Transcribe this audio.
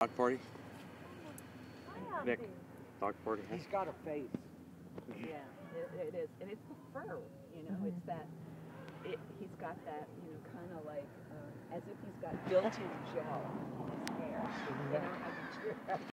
Dog party? Nick, dog party. He's got a face. Mm-hmm. Yeah, it, it is, and it's the fur. You know, it's that. It, he's got that, you know, kind of like uh, as if he's got built-in gel in his hair. You know,